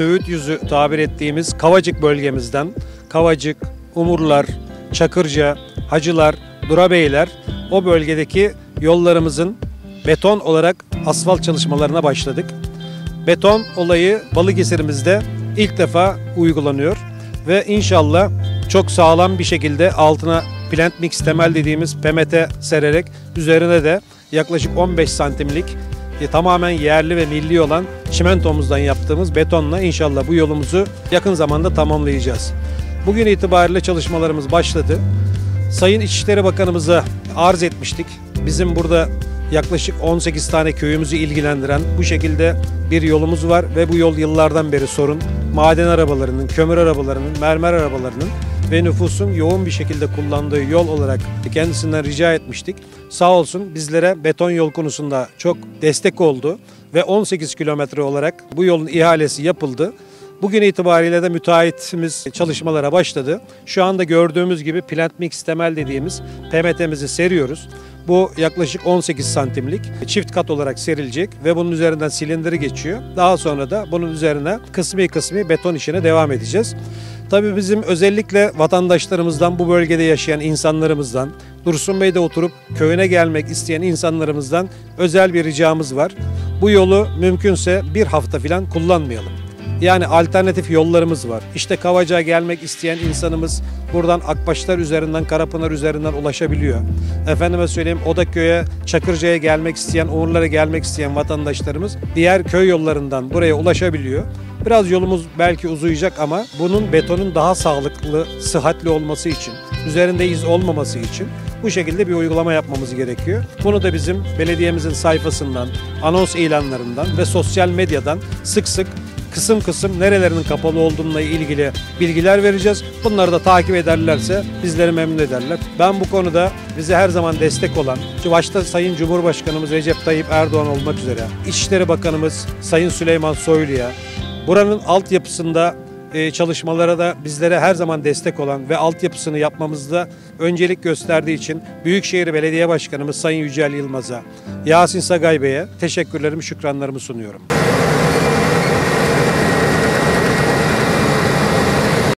Söğüt yüzü tabir ettiğimiz Kavacık bölgemizden Kavacık, Umurlar, Çakırca, Hacılar, Durabeyler o bölgedeki yollarımızın beton olarak asfalt çalışmalarına başladık. Beton olayı Balıkesir'imizde ilk defa uygulanıyor ve inşallah çok sağlam bir şekilde altına plant mix temel dediğimiz PMT sererek üzerine de yaklaşık 15 santimlik tamamen yerli ve milli olan çimentomuzdan yaptığımız betonla inşallah bu yolumuzu yakın zamanda tamamlayacağız. Bugün itibariyle çalışmalarımız başladı. Sayın İçişleri Bakanımıza arz etmiştik. Bizim burada yaklaşık 18 tane köyümüzü ilgilendiren bu şekilde bir yolumuz var ve bu yol yıllardan beri sorun. Maden arabalarının, kömür arabalarının, mermer arabalarının ve nüfusun yoğun bir şekilde kullandığı yol olarak kendisinden rica etmiştik. Sağ olsun bizlere beton yol konusunda çok destek oldu ve 18 kilometre olarak bu yolun ihalesi yapıldı. Bugün itibariyle de müteahhitimiz çalışmalara başladı. Şu anda gördüğümüz gibi plant mix temel dediğimiz PMT'mizi seriyoruz. Bu yaklaşık 18 santimlik çift kat olarak serilecek ve bunun üzerinden silindiri geçiyor. Daha sonra da bunun üzerine kısmi kısmi beton işine devam edeceğiz. Tabii bizim özellikle vatandaşlarımızdan, bu bölgede yaşayan insanlarımızdan, Dursun Bey'de oturup köyüne gelmek isteyen insanlarımızdan özel bir ricamız var. Bu yolu mümkünse bir hafta falan kullanmayalım. Yani alternatif yollarımız var. İşte Kavacık'a gelmek isteyen insanımız buradan Akbaşlar üzerinden, Karapınar üzerinden ulaşabiliyor. Efendime söyleyeyim Odaköy'e, Çakırca'ya gelmek isteyen, Uğurlar'a gelmek isteyen vatandaşlarımız diğer köy yollarından buraya ulaşabiliyor. Biraz yolumuz belki uzayacak ama bunun betonun daha sağlıklı, sıhhatli olması için, üzerinde iz olmaması için bu şekilde bir uygulama yapmamız gerekiyor. Bunu da bizim belediyemizin sayfasından, anons ilanlarından ve sosyal medyadan sık sık kısım kısım nerelerinin kapalı olduğuna ilgili bilgiler vereceğiz. Bunları da takip ederlerse bizleri memnun ederler. Ben bu konuda bize her zaman destek olan, başta Sayın Cumhurbaşkanımız Recep Tayyip Erdoğan olmak üzere, İçişleri Bakanımız Sayın Süleyman Soylu'ya, buranın altyapısında e, çalışmalara da bizlere her zaman destek olan ve altyapısını yapmamızda öncelik gösterdiği için Büyükşehir Belediye Başkanımız Sayın Yücel Yılmaz'a, Yasin Sagay Bey'e teşekkürlerimi, şükranlarımı sunuyorum.